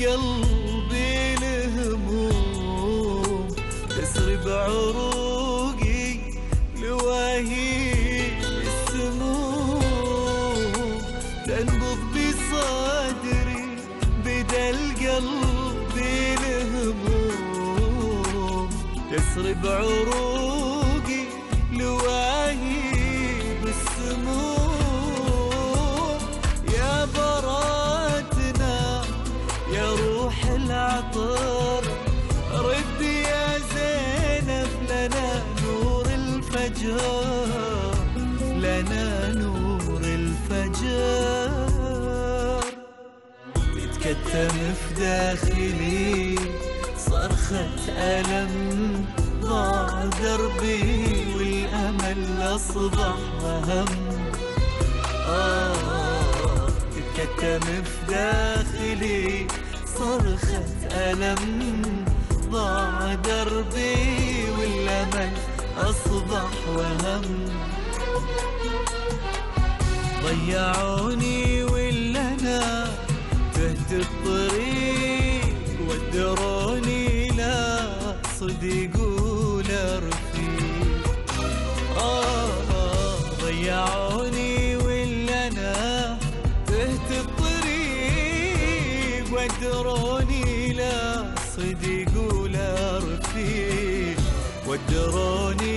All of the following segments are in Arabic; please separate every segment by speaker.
Speaker 1: القلب الهموم تسري بعروقي لواهي السموم. تنبض بصدري بدا القلب الهموم تسري بعروقي العطر رد يا زينب لنا نور الفجر لنا نور الفجر. تتكتم في داخلي صرخة ألم ضاع دربي والأمل أصبح وهم آه تتكتم في داخلي صرخة ألم ضاع دربي والأمل أصبح وهم. ضيعوني ولا أنا تهت الطريق ودروني لا صديق ولا رفيق. آه آه ضيعوني ولا أنا تهت الطريق ودروني ودروني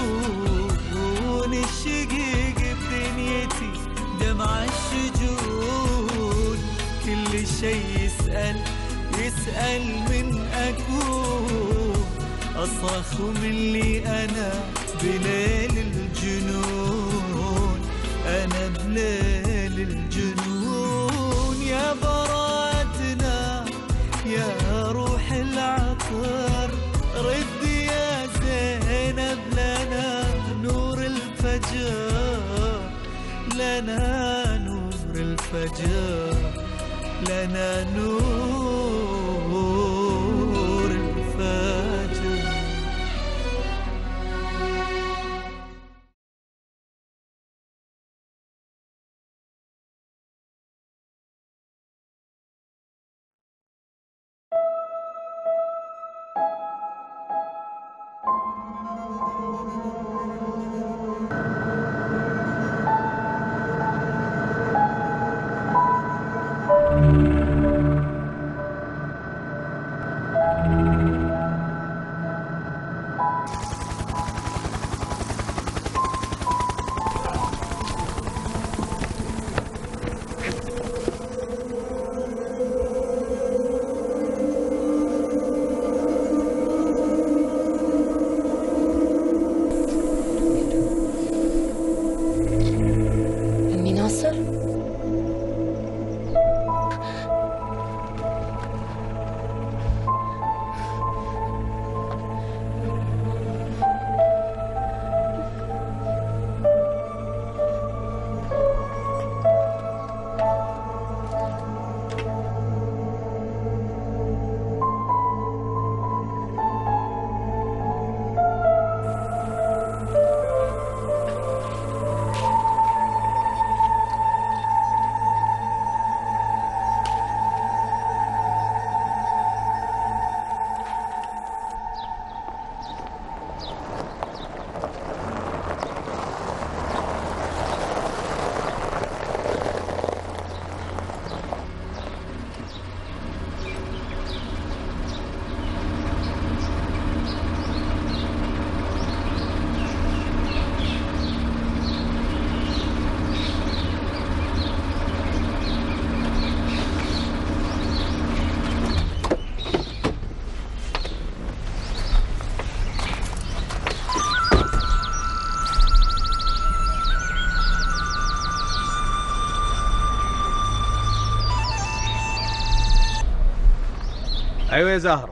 Speaker 1: والسكون الشقيق بدنيتي دمع الشجون كل شي يسأل يسأل من أكون. أصرخ من اللي أنا بليل الجنون. أنا بليل الجنون. يا براتنا يا روح العطر. لنا نور الفجر لنا نور
Speaker 2: أيوه يا زهر.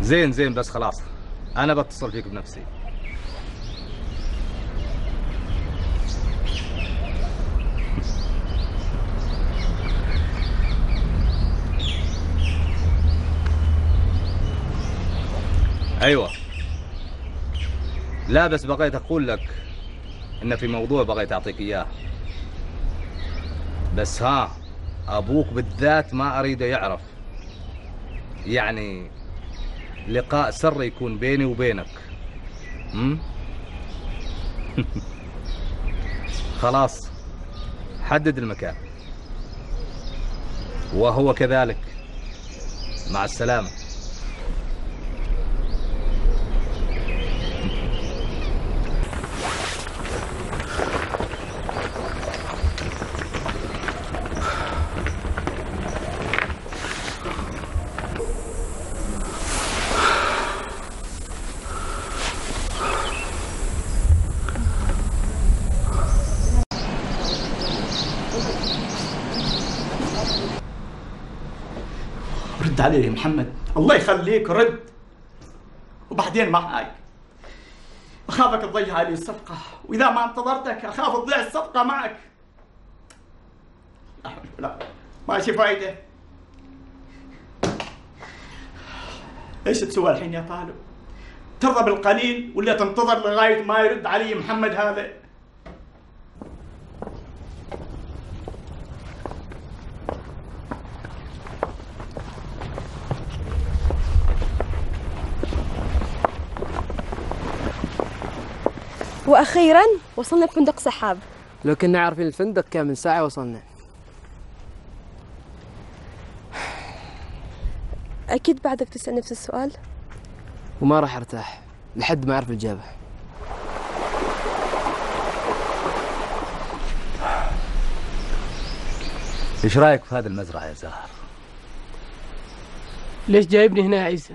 Speaker 2: زين زين بس خلاص. أنا بتصل فيك بنفسي. أيوه. لا بس بغيت أقول لك إن في موضوع بغيت أعطيك إياه. بس ها أبوك بالذات ما أريده يعرف. يعني لقاء سري يكون بيني وبينك. هم؟ خلاص حدد المكان. وهو كذلك. مع السلامة.
Speaker 3: رد علي يا محمد الله يخليك رد وبعدين معاي أخافك تضيع علي الصفقة وإذا ما انتظرتك أخاف تضيع الصفقة معك لا قوة. ماشي فايدة إيش تسوى الحين يا طالب؟ ترضى بالقليل ولا تنتظر لغاية ما يرد علي محمد هذا؟
Speaker 4: وأخيرا وصلنا بفندق سحاب.
Speaker 5: لو كنا عارفين الفندق كان من ساعة وصلنا.
Speaker 4: أكيد بعدك تسأل نفس السؤال.
Speaker 5: وما راح أرتاح لحد ما أعرف الإجابة.
Speaker 2: إيش رأيك في هذه المزرعة يا زهر؟
Speaker 6: ليش جايبني هنا يا عيسى؟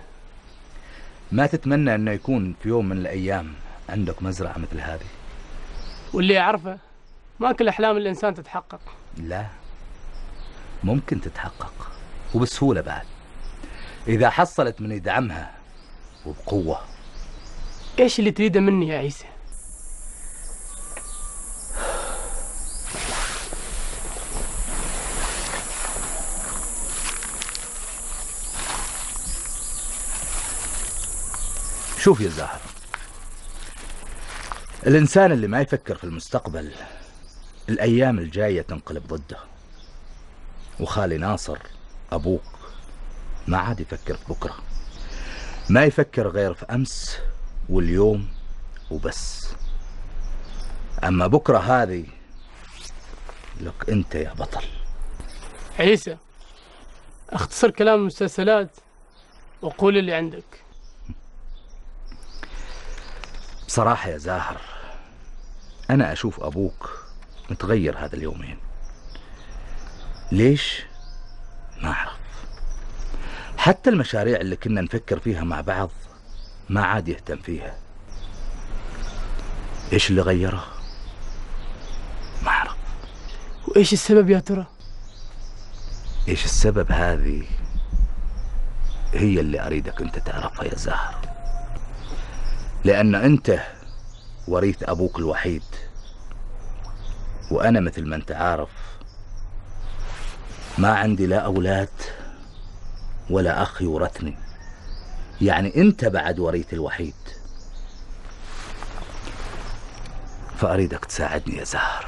Speaker 2: ما تتمنى إنه يكون في يوم من الأيام عندك مزرعة مثل هذه؟
Speaker 6: واللي أعرفه ما كل أحلام الإنسان تتحقق.
Speaker 2: لا ممكن تتحقق وبسهولة بعد. إذا حصلت من يدعمها وبقوة.
Speaker 6: إيش اللي تريده مني يا عيسى؟
Speaker 2: شوف يا زهر الإنسان اللي ما يفكر في المستقبل الأيام الجاية تنقلب ضده. وخالي ناصر أبوك ما عاد يفكر في بكرة. ما يفكر غير في أمس واليوم وبس. أما بكرة هذه لك أنت يا بطل.
Speaker 6: عيسى أختصر كلام المسلسلات وقول اللي عندك.
Speaker 2: بصراحة يا زاهر أنا أشوف أبوك متغير هذا اليومين. ليش؟ ما أعرف. حتى المشاريع اللي كنا نفكر فيها مع بعض ما عاد يهتم فيها. إيش اللي غيره؟ ما أعرف.
Speaker 6: وإيش السبب يا ترى؟
Speaker 2: إيش السبب هذه؟ هي اللي أريدك أنت تعرفها يا زهر. لأن أنت وريث أبوك الوحيد. وأنا مثل ما أنت عارف ما عندي لا أولاد ولا أخ يورثني. يعني أنت بعد وريث الوحيد. فأريدك تساعدني يا زهر.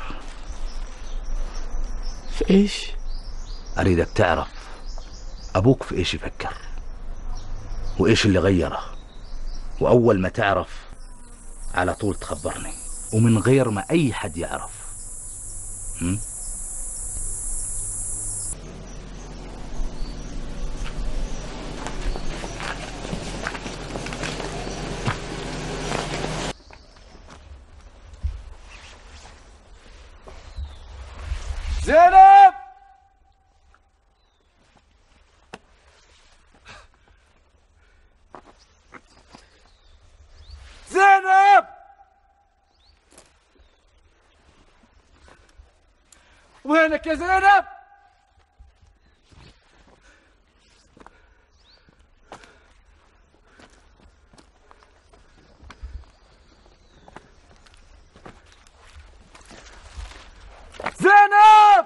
Speaker 6: في إيش؟
Speaker 2: أريدك تعرف أبوك في إيش يفكر وإيش اللي غيره. وأول ما تعرف على طول تخبرني. ومن غير ما أي حد يعرف.
Speaker 1: Hmm?
Speaker 7: وينك يا زينب زينب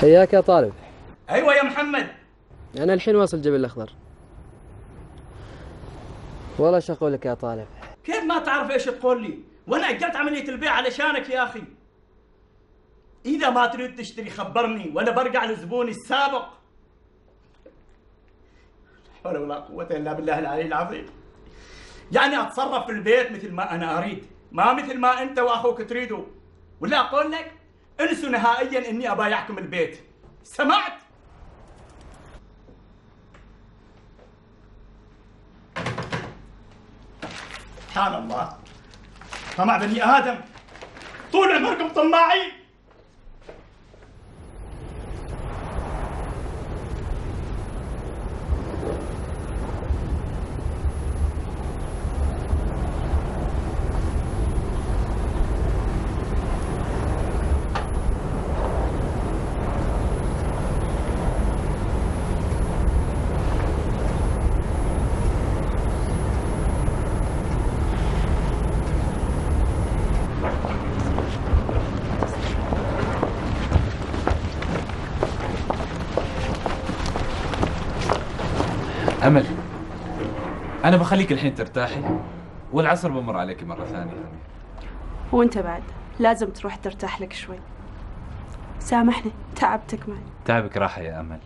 Speaker 5: حياك يا طالب.
Speaker 3: أيوه يا محمد.
Speaker 5: أنا الحين واصل جبل الأخضر. والله شو أقول لك يا طالب؟
Speaker 3: كيف ما تعرف إيش تقول لي؟ وأنا اجلت عملية البيع علشانك يا أخي. إذا ما تريد تشتري خبرني وأنا برجع لزبوني السابق. لا حول ولا قوة إلا بالله العلي العظيم. يعني أتصرف في البيت مثل ما أنا أريد ما مثل ما أنت وأخوك تريدوا. ولا أقول لك انسوا نهائيا إني أبايعكم البيت. سمعت؟ سبحان الله. طمع بني آدم. طول عمركم طماعين
Speaker 8: أمل أنا بخليك الحين ترتاحي والعصر بمر عليك مرة ثانية.
Speaker 9: وأنت بعد لازم تروح ترتاح لك شوي. سامحني تعبتك معي.
Speaker 8: تعبك راحة يا أمل.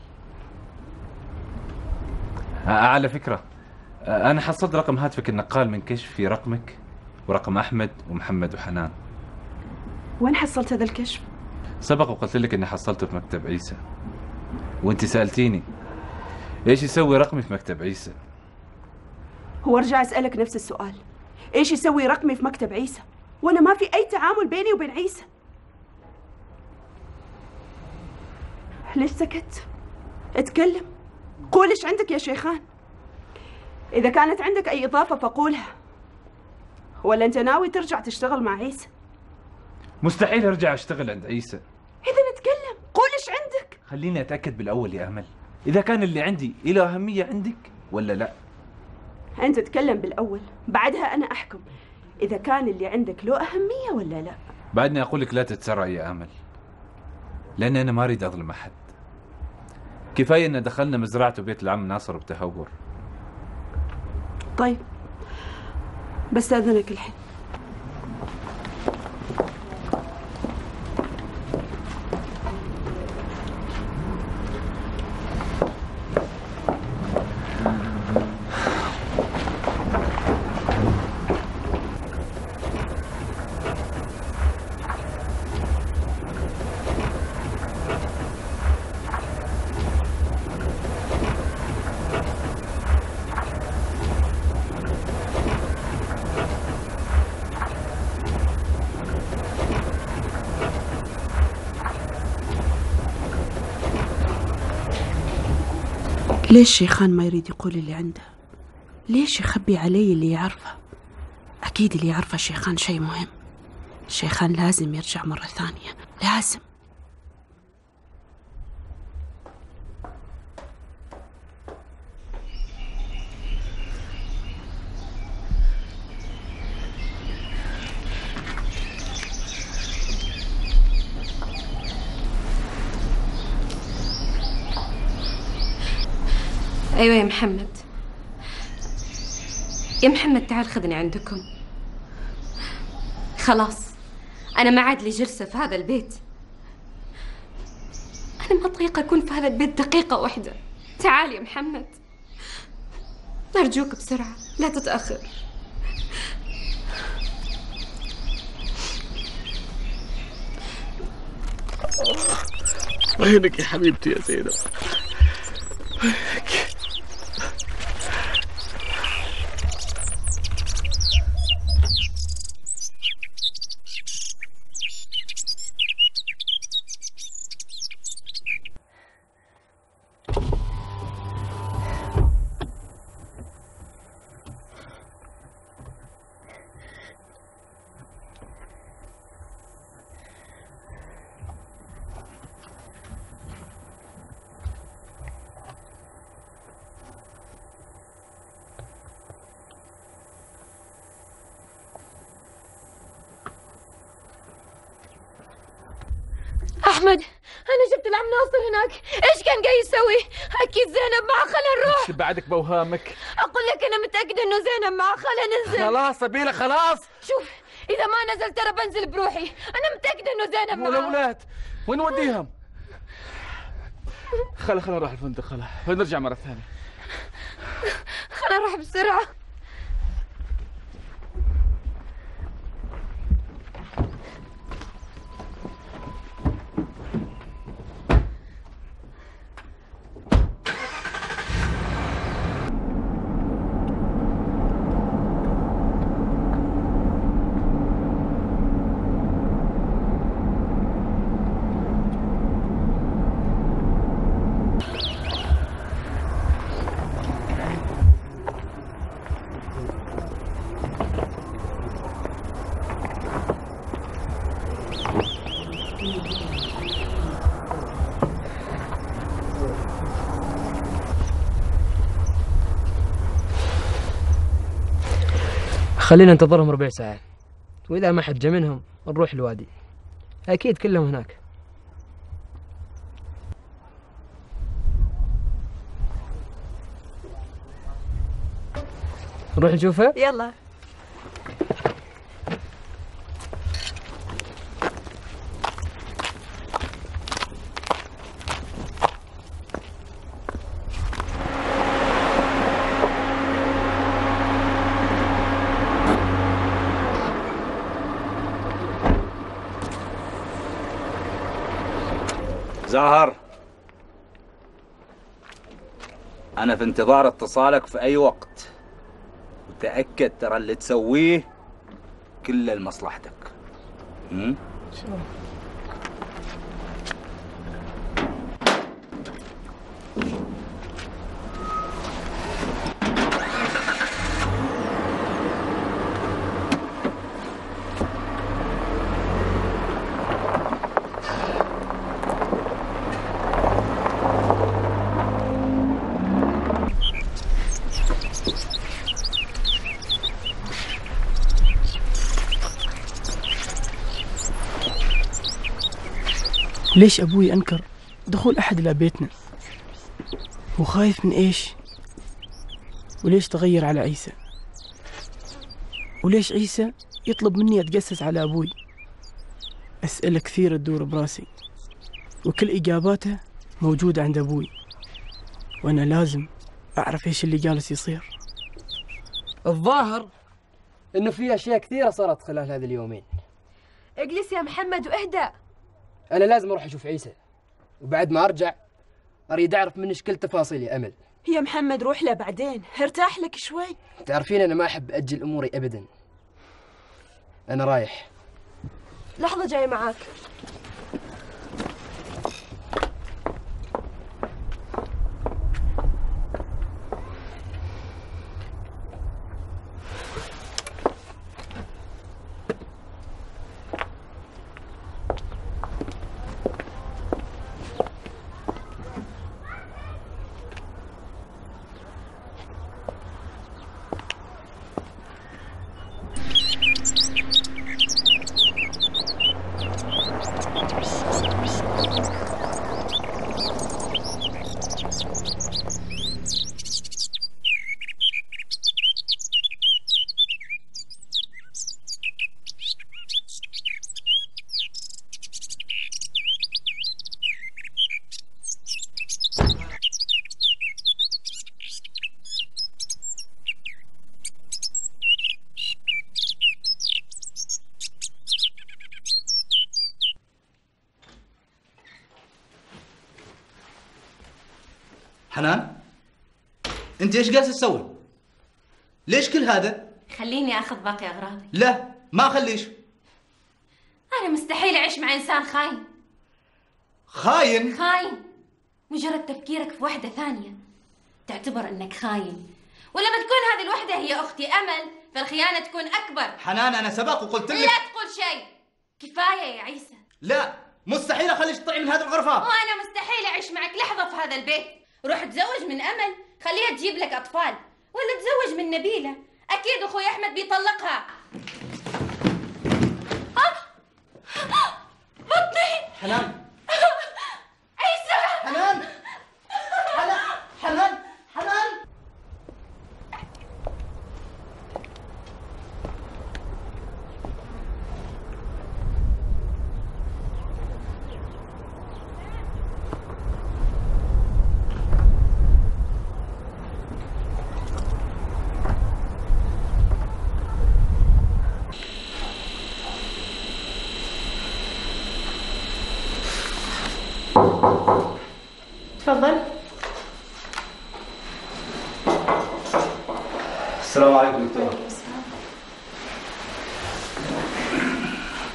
Speaker 8: آه، على فكرة آه، أنا حصلت رقم هاتفك النقال من كشف في رقمك ورقم أحمد ومحمد وحنان.
Speaker 9: وين حصلت هذا الكشف؟
Speaker 8: سبق وقلت لك إني حصلته في مكتب عيسى. وأنت سألتيني إيش يسوي رقمي في مكتب عيسى؟
Speaker 9: هو ارجع اسالك نفس السؤال. إيش يسوي رقمي في مكتب عيسى؟ وأنا ما في أي تعامل بيني وبين عيسى. ليش سكت؟ اتكلم. قول إيش عندك يا شيخان. إذا كانت عندك أي إضافة فقولها. ولا أنت ناوي ترجع تشتغل مع عيسى؟
Speaker 8: مستحيل أرجع أشتغل عند عيسى.
Speaker 9: إذا نتكلم قول إيش عندك.
Speaker 8: خليني أتأكد بالأول يا أمل إذا كان اللي عندي له أهمية عندك ولا لا؟
Speaker 9: أنت تتكلم بالأول بعدها أنا أحكم. إذا كان اللي عندك له أهمية ولا لا؟
Speaker 8: بعدني أقول لك لا تتسرع يا أمل. لأن أنا ما أريد أظلم أحد. كفاية أن دخلنا مزرعة وبيت العم ناصر بتهور.
Speaker 9: طيب بستأذنك الحين. ليش شيخان ما يريد يقول اللي عنده؟ ليش يخبي علي اللي يعرفه؟ أكيد اللي يعرفه شيخان شيء مهم. شيخان لازم يرجع مرة ثانية لازم.
Speaker 10: أيوة يا محمد. يا محمد تعال خذني عندكم. خلاص أنا ما عاد لي جلسة في هذا البيت. أنا ما أطيق أكون في هذا البيت دقيقة واحدة. تعال يا محمد. أرجوك بسرعة لا تتأخر.
Speaker 7: وينك يا حبيبتي يا زينب
Speaker 10: أحمد أنا شفت العم ناصر هناك إيش كان قاعد يسوي؟ أكيد زينب معه
Speaker 7: بعدك بوهامك.
Speaker 10: أقول لك أنا متأكدة إنه زينب معه. خلينا ننزل.
Speaker 7: خلاص سبيلة خلاص.
Speaker 10: شوف إذا ما نزلت ترى بنزل بروحي. أنا متأكدة إنه زينب معه.
Speaker 7: والأولاد وين نوديهم؟ خلا خلا نروح الفندق خلا. نرجع مرة ثانية.
Speaker 10: خلينا نروح بسرعة.
Speaker 5: خلينا ننتظرهم ربع ساعة. وإذا ما حد منهم نروح الوادي. أكيد كلهم هناك. نروح نشوفه؟
Speaker 4: يلا.
Speaker 2: زهر أنا في انتظار اتصالك في أي وقت. وتأكد ترى اللي تسويه كله لمصلحتك. هم؟
Speaker 11: ليش أبوي أنكر دخول أحد إلى بيتنا؟ هو خايف من إيش؟ وليش تغير على عيسى؟ وليش عيسى يطلب مني أتجسس على أبوي؟ أسئلة كثيرة تدور براسي وكل إجاباتها موجودة عند أبوي وأنا لازم أعرف إيش اللي جالس يصير.
Speaker 5: الظاهر إنه في أشياء كثيرة صارت خلال هذه اليومين.
Speaker 10: اجلس يا محمد واهدأ
Speaker 5: أنا لازم أروح أشوف عيسى. وبعد ما أرجع أريد أعرف منك كل تفاصيل يا أمل.
Speaker 9: يا محمد روح له بعدين ارتاح لك شوي.
Speaker 5: تعرفين أنا ما أحب أجل أموري أبدا. أنا رايح.
Speaker 4: لحظة جاي معاك
Speaker 2: حنان انت إيش جالسه تسوي؟ ليش كل هذا؟
Speaker 10: خليني أخذ باقي أغراضي.
Speaker 2: لا ما أخليش.
Speaker 10: أنا مستحيل أعيش مع إنسان خاين.
Speaker 2: خاين؟
Speaker 10: خاين. مجرد تفكيرك في وحدة ثانية. تعتبر إنك خاين. ولما تكون هذه الوحدة هي أختي أمل فالخيانة تكون أكبر.
Speaker 2: حنان أنا سبق وقلت
Speaker 10: لا
Speaker 2: لك
Speaker 10: تقول شيء. كفاية يا عيسى.
Speaker 2: لا مستحيل أخليك تطلعي من هذه الغرفة.
Speaker 10: وأنا مستحيل أعيش معك. لحظة في هذا البيت. روح تزوج من أمل. خليها تجيب لك أطفال ولا تزوج من نبيلة؟ أكيد أخوي أحمد بيطلقها. بطني!
Speaker 2: حنان.
Speaker 10: عيسى!
Speaker 2: حنان حنان. حنان. حنان.
Speaker 4: تفضل.
Speaker 2: السلام عليكم دكتورة.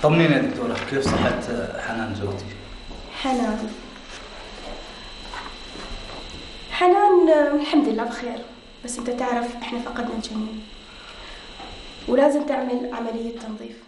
Speaker 2: طمنيني يا دكتورة كيف صحة حنان زوجتي؟
Speaker 4: حنان. حنان الحمد لله بخير. بس انت تعرف إحنا فقدنا الجنين ولازم تعمل عملية تنظيف.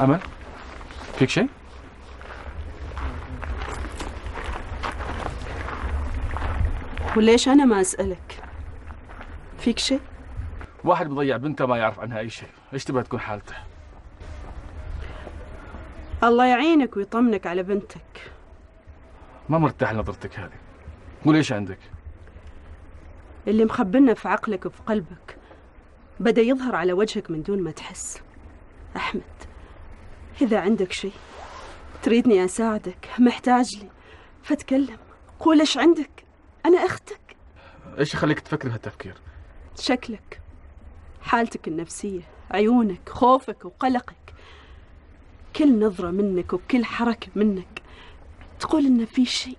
Speaker 7: أمل فيك شيء؟
Speaker 9: وليش أنا ما أسألك فيك شيء
Speaker 7: واحد مضيع بنته ما يعرف عنها أي شيء، إيش تبغى تكون حالته؟
Speaker 9: الله يعينك ويطمنك على بنتك
Speaker 7: ما مرتاح لنظرتك هذه. قول إيش عندك؟
Speaker 9: اللي مخبلنا في عقلك وفي قلبك بدأ يظهر على وجهك من دون ما تحس أحمد إذا عندك شيء تريدني أساعدك محتاج لي. فتكلم. قول إيش عندك. أنا أختك.
Speaker 7: إيش يخليك تفكر بهالتفكير؟
Speaker 9: شكلك حالتك النفسية عيونك خوفك وقلقك. كل نظرة منك وكل حركة منك تقول إن في شيء.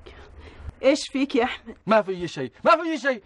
Speaker 9: إيش فيك يا أحمد؟
Speaker 7: ما في شيء، ما في شيء.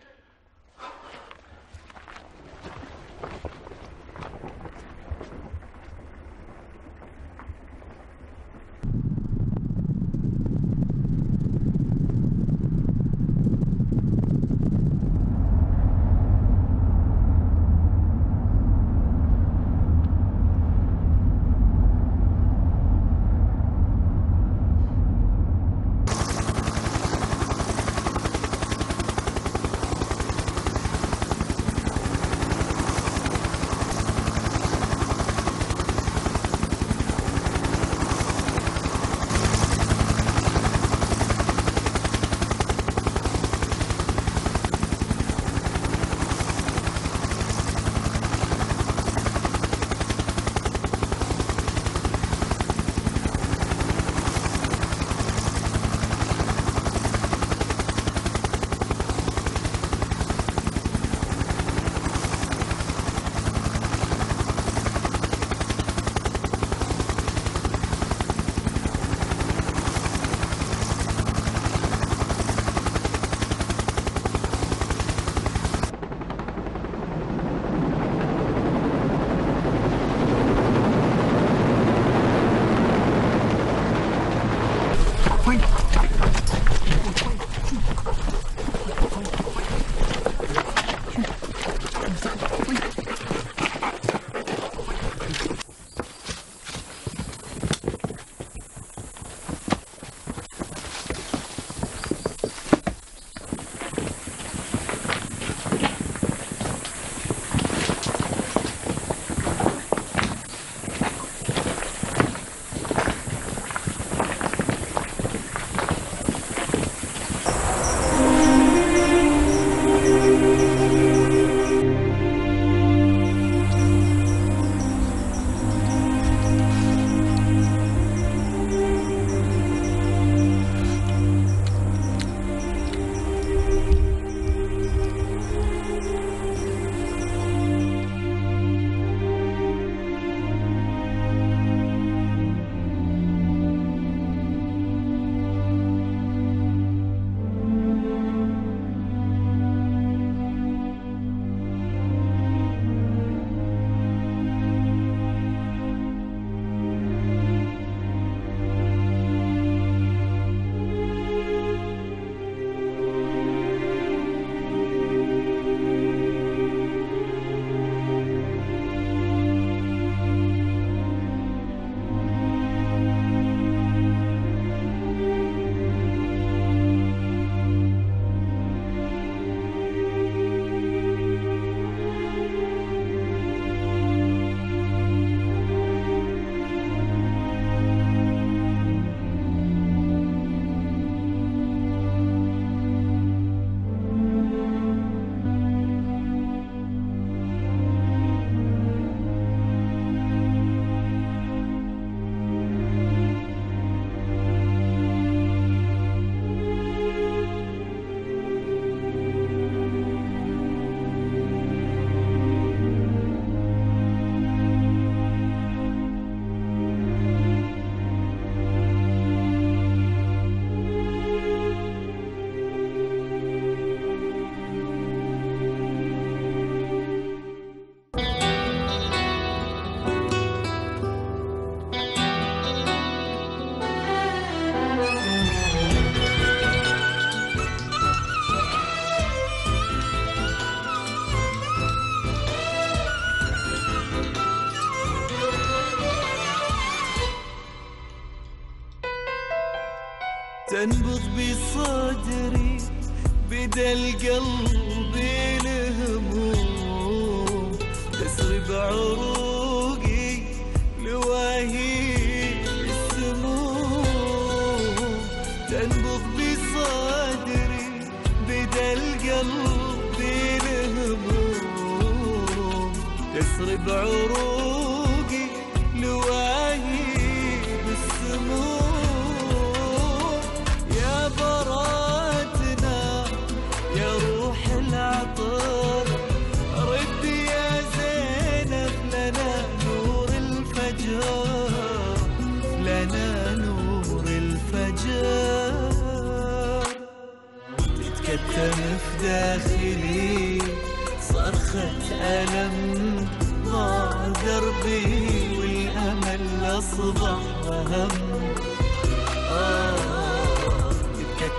Speaker 1: ندى القلب الهموم تسرب عروقي لواهي السموم. تنبض بصدري بدا القلب الهموم تسرب عروقي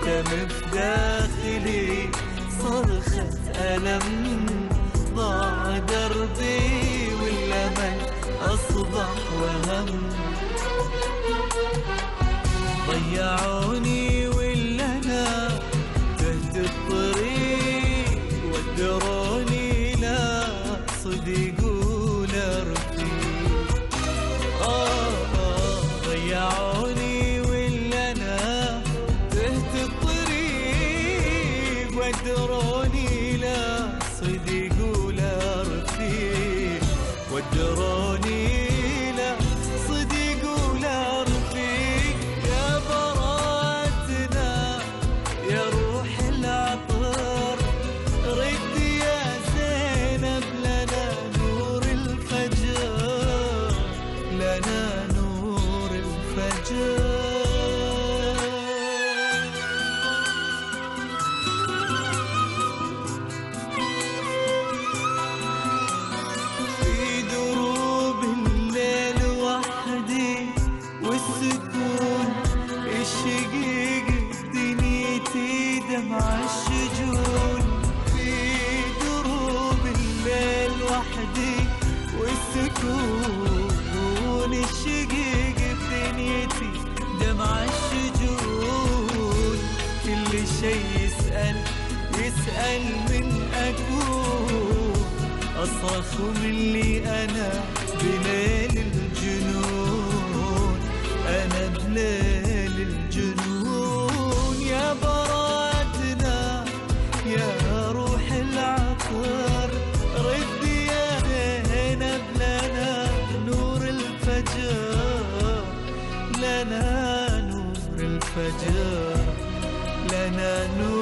Speaker 1: تم في داخلي صرخة ألم ضاع دربي والأمل أصبح وهم؟ ضيعوا سكون الشقيق بدنيتي دمع الشجون. كل شي يسأل يسأل من أكون أصرخ من اللي أنا بليل الجنون. أنا بليل لنا نور